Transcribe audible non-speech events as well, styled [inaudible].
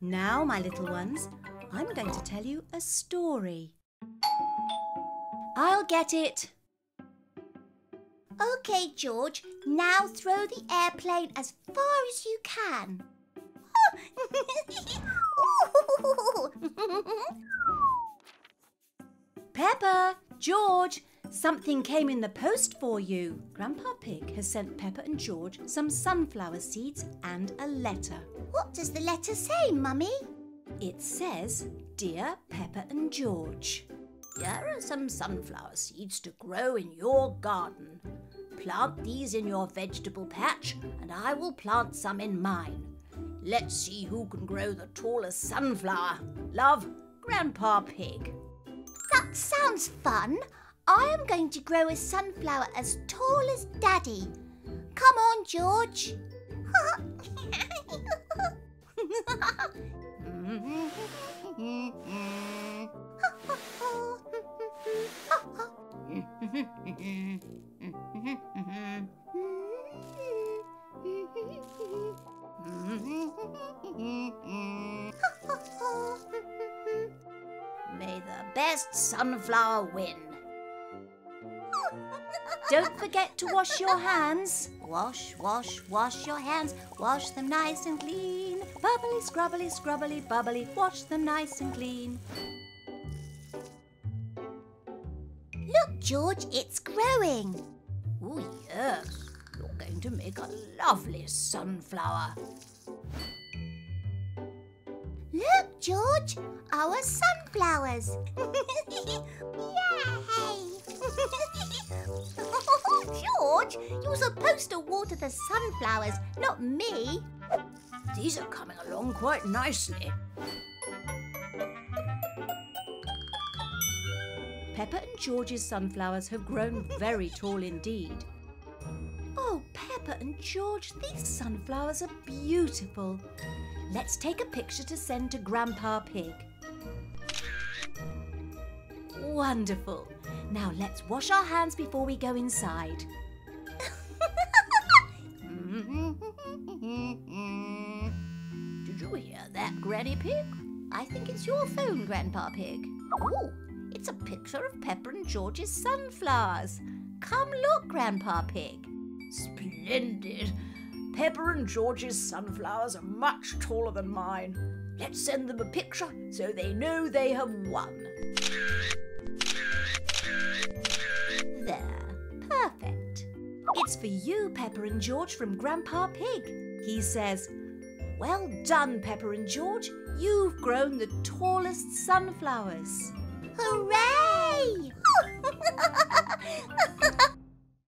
Now, my little ones, I'm going to tell you a story. I'll get it. OK, George. Now throw the airplane as far as you can. [laughs] Peppa, George, something came in the post for you. Grandpa Pig has sent Peppa and George some sunflower seeds and a letter. What does the letter say, Mummy? It says, Dear Peppa and George, here are some sunflower seeds to grow in your garden. Plant these in your vegetable patch and I will plant some in mine. Let's see who can grow the tallest sunflower. Love, Grandpa Pig. That sounds fun. I am going to grow a sunflower as tall as Daddy. Come on, George. May the best sunflower win. Don't forget to wash your hands. Wash, wash, wash your hands. Wash them nice and clean. Bubbly, scrubbly, scrubbly, bubbly. Wash them nice and clean. Look, George, it's growing. Oh, yes. You're going to make a lovely sunflower. Look, George, our sunflowers. [laughs] Yay! [laughs] You're supposed to water the sunflowers, not me. These are coming along quite nicely. Peppa and George's sunflowers have grown very tall indeed. Oh, Peppa and George, these sunflowers are beautiful. Let's take a picture to send to Grandpa Pig. Wonderful. Now let's wash our hands before we go inside. Did you hear that, Granny Pig? I think it's your phone, Grandpa Pig. Oh, it's a picture of Peppa and George's sunflowers. Come look, Grandpa Pig. Splendid. Peppa and George's sunflowers are much taller than mine. Let's send them a picture so they know they have won. for you, Peppa and George from Grandpa Pig. He says, Well done, Peppa and George. You've grown the tallest sunflowers. Hooray! [laughs] [laughs]